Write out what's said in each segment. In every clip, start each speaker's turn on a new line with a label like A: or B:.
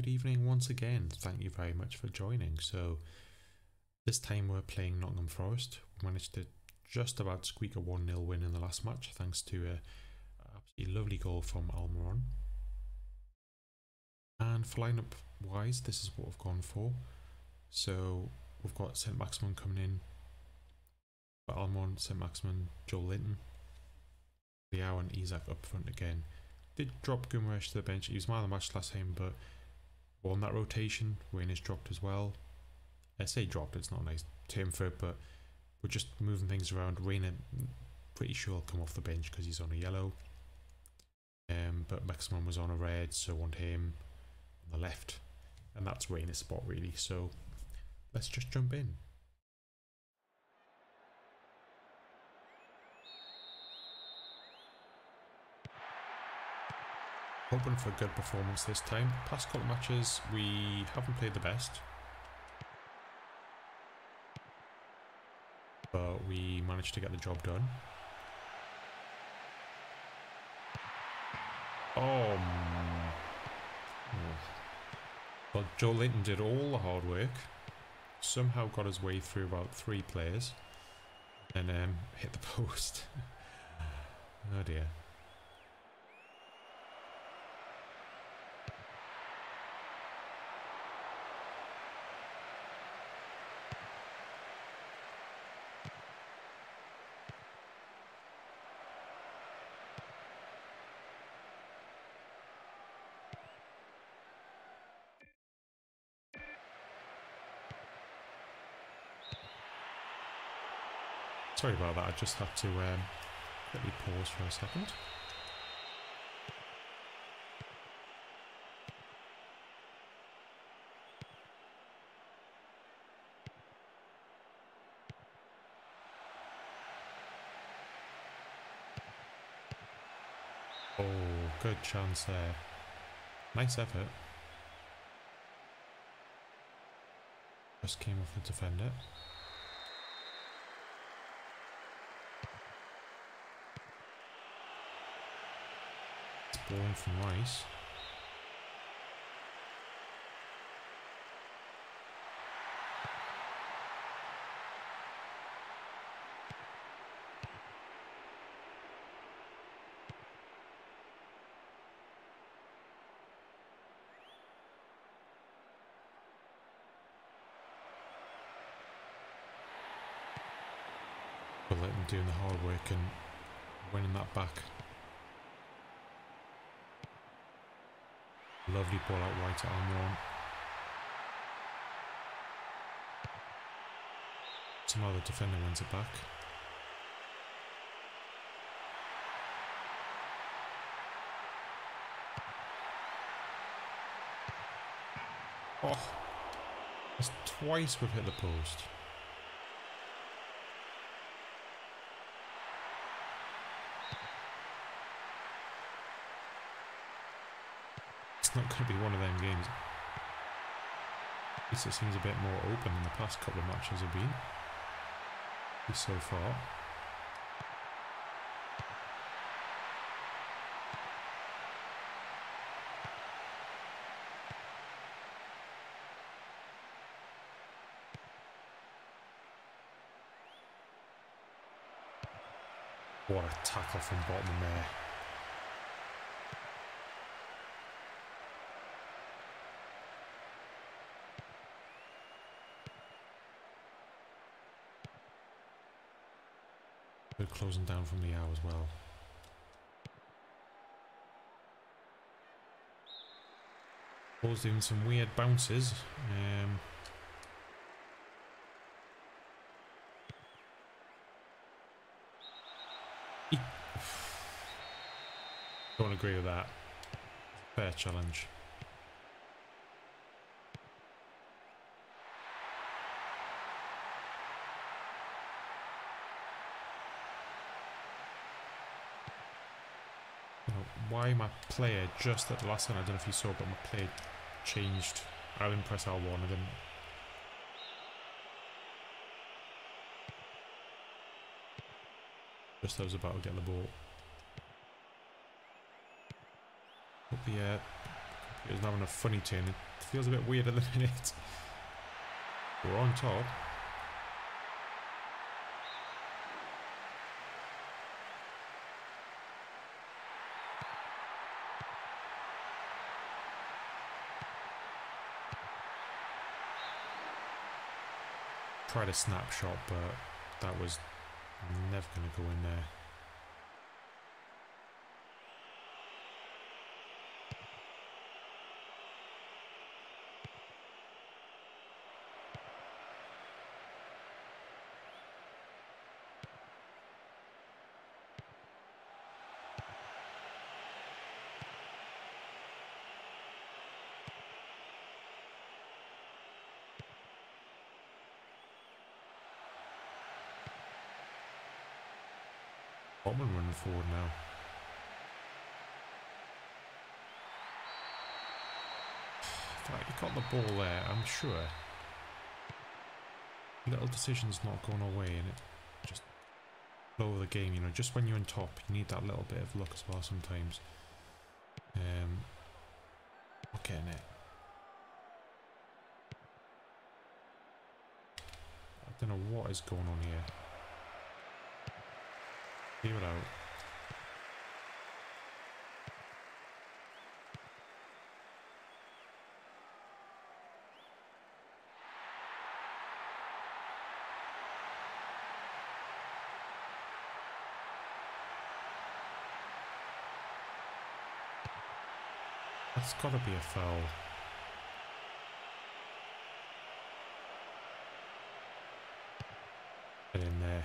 A: good evening once again. Thank you very much for joining. So, this time we're playing Nottingham Forest. We managed to just about squeak a 1 0 win in the last match thanks to a absolutely lovely goal from Almiron. And for lineup wise, this is what we've gone for. So, we've got St. Maximin coming in, but Almiron, St. Maximin, Joelinton, Leao, and Isak up front again did drop Guimaraes to the bench. He was man of the match last time, but on that rotation, Wayne has dropped as well. I say dropped, it's not a nice term for it, but we're just moving things around. Reyna, pretty sure, will come off the bench because he's on a yellow. Um, but Maximin was on a red, so want him on the left. And that's Reyna's spot, really. So let's just jump in. Hoping for a good performance this time. Past couple of matches, we haven't played the best. But we managed to get the job done. Oh. But Joelinton did all the hard work. Somehow got his way through about three players. And um, hit the post. oh dear. Sorry about that, I just had to um, quickly pause for a second. Oh, good chance there. Nice effort. Just came off the defender. Born from Rice. But doing the hard work and winning that back. Lovely ball out wide to Almiron. Somehow the defender wins it back. Oh, that's twice we've hit the post. To be one of them games. At least it seems a bit more open than the past couple of matches have been. So far. What a tackle from Botman there. Closing down from the hour as well. Ball's doing some weird bounces. Um, don't agree with that. Fair challenge. My player just at the last one, I don't know if you saw, but my player changed. I didn't press R1, I didn't. Just I was about to get the ball. Be a, could It's having a funny turn. It feels a bit weird at the minute. We're on top. Tried a snapshot, but that was never going to go in there. Botman running forward now. Right, he got the ball there, I'm sure. Little decisions not going away and it just blow the game, you know, just when you're on top you need that little bit of luck as well sometimes. Um not. I don't know what is going on here. Leave it out. That's gotta be a foul. Get in there.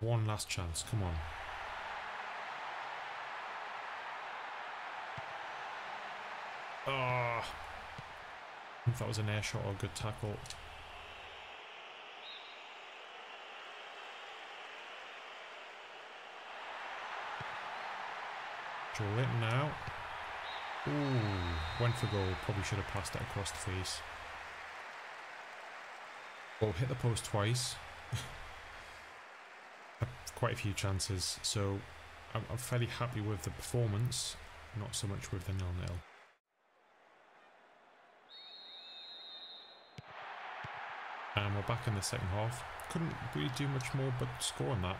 A: One last chance, come on. Ah. Oh, if that was an air shot or a good tackle. Joelinton now. Ooh, went for goal. Probably should have passed that across the face. Oh, hit the post twice. Quite a few chances, so I'm, I'm, fairly happy with the performance, not so much with the nil-nil. And we're back in the second half. Couldn't really do much more but score on that.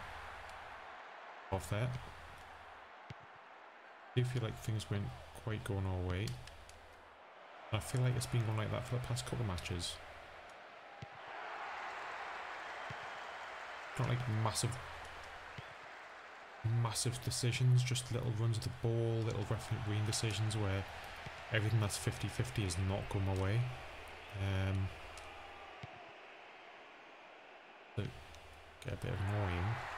A: Off there do feel like things weren't quite going our way. I feel like it's been going like that for the past couple of matches. Not like massive, massive decisions, just little runs of the ball, little refereeing decisions where everything that's 50-50 has not going my way. Um, get a bit annoying.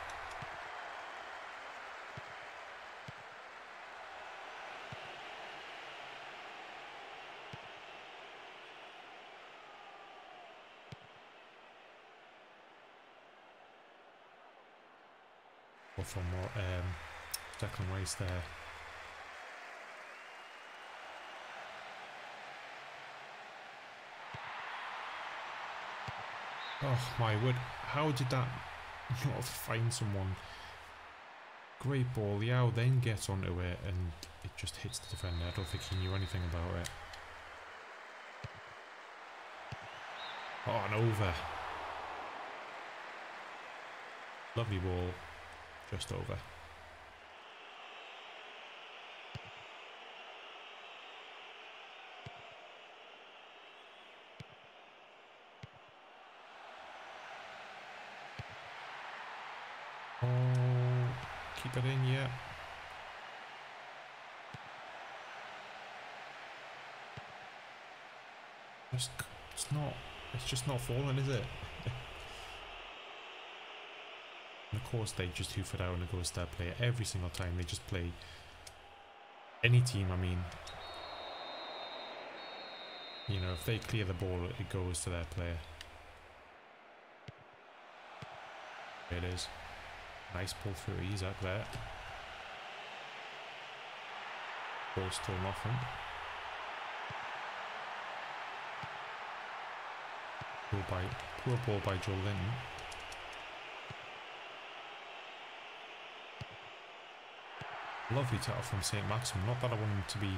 A: From what um, Declan Rice there. Oh my word, how did that not find someone? Great ball, Yao then gets onto it and it just hits the defender. I don't think he knew anything about it. Oh, and over. Lovely ball. Just over. Keep it in, yeah. Just, it's not, it's just not falling, is it? And of course they just hoof it out and it goes to that player every single time. They just play any team, I mean. You know, if they clear the ball, it goes to their player. There it is. Nice pull through Isak there. Ball still nothing. Poor, by, poor ball by Joelinton. Lovely tackle from St. Maxim. Not that I want him to be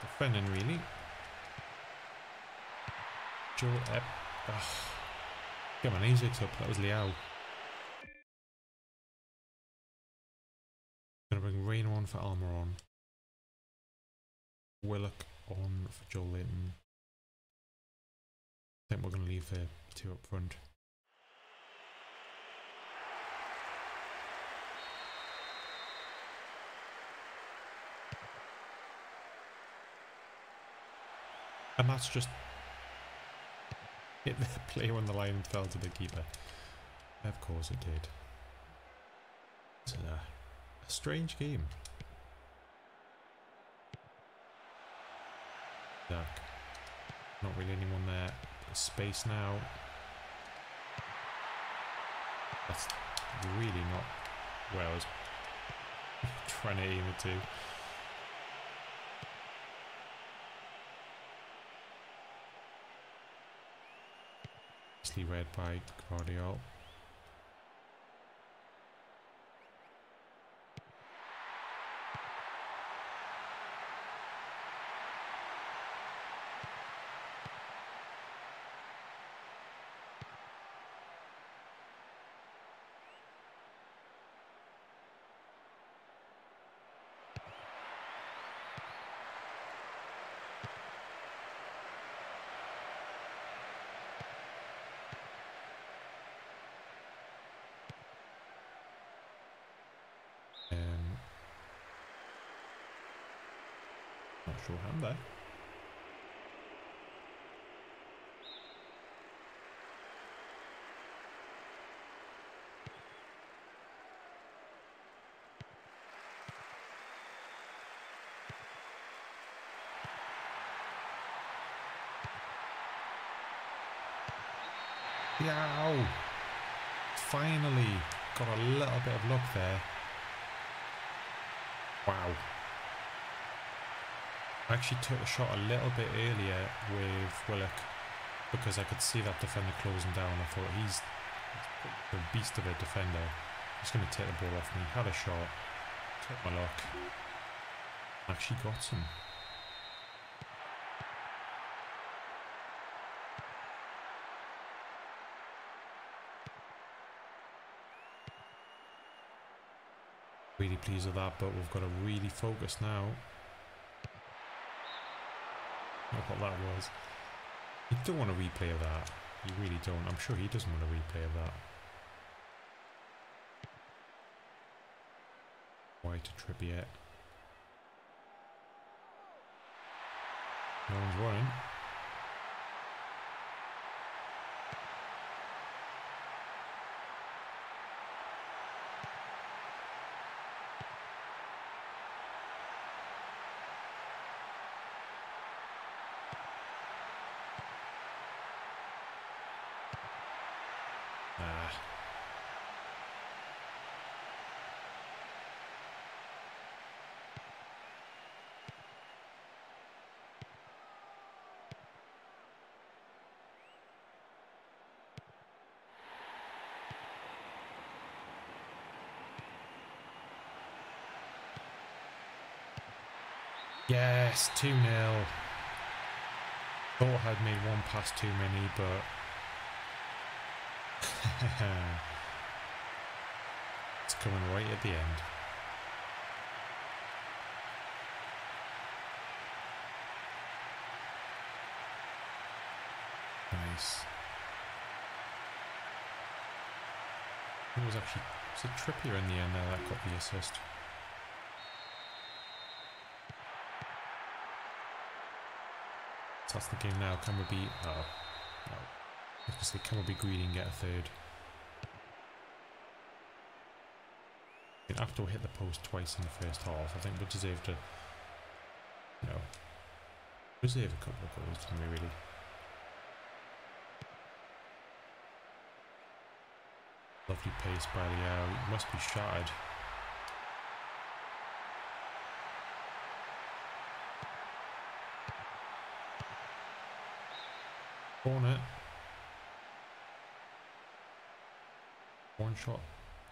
A: defending, really. Joel Ep. Ugh. Ah. Get my knees up. That was Leao. Gonna bring Reyna on for Almiron. Willock on for Joelinton. I think we're gonna leave the two up front. And that's just hit the player on the line and fell to the keeper. Of course it did. It's a, a strange game. Duck. Not really anyone there. Space now. That's really not where I was trying to aim it to. Nicely read by Guardiola. Not sure hand there. Yow! Finally got a little bit of luck there. Wow. I actually took a shot a little bit earlier with Willock because I could see that defender closing down. I thought he's a beast of a defender. He's going to take the ball off me. Had a shot, took my luck, actually got some. Really pleased with that, but we've got to really focus now what that was. You don't want a replay of that. You really don't. I'm sure he doesn't want a replay of that. Why to Trippier? No one's running. Yes, 2 0. Thought had made one pass too many, but. it's coming right at the end. Nice. It was actually was it Trippier in the end there that got the assist. That's the game now. Can we be... Oh. Uh, no. I was say, can we be greedy and get a third? Mean, after we hit the post twice in the first half, I think we deserve to... You know... Deserve a couple of goals, don't really? Lovely pace by Leao. It must be shattered. Corner. One shot,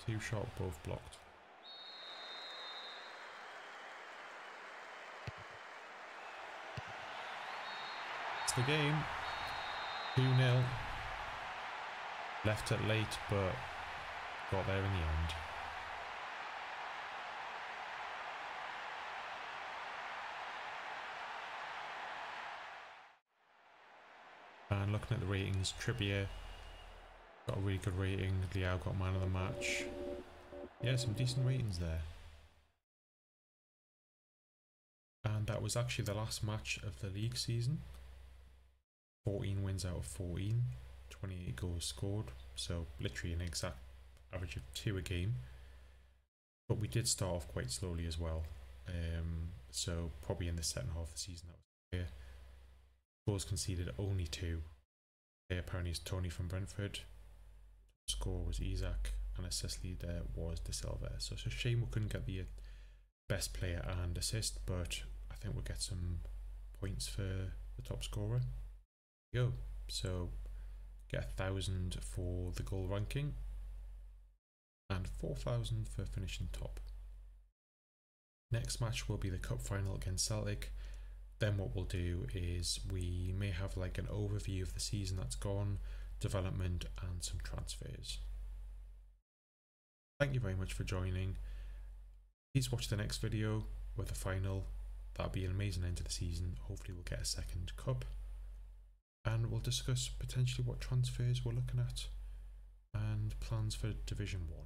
A: two shot, both blocked. It's the game. 2-0. Left it late, but got there in the end. And looking at the ratings, Trippier got a really good rating. Leao got man of the match. Yeah, some decent ratings there. And that was actually the last match of the league season. 14 wins out of 14, 28 goals scored. So literally an exact average of two a game. But we did start off quite slowly as well. Um, so probably in the second half of the season that was clear. Goals conceded only two. apparently is Toney from Brentford. Score was Isak and assist leader was De Silva. So it's a shame we couldn't get the uh, best player and assist, but I think we'll get some points for the top scorer. Go. So get a thousand for the goal ranking and 4,000 for finishing top. Next match will be the cup final against Celtic. Then what we'll do is we may have like an overview of the season that's gone, development and some transfers. Thank you very much for joining. Please watch the next video with the final. That'll be an amazing end to the season. Hopefully we'll get a second cup. And we'll discuss potentially what transfers we're looking at and plans for Division 1.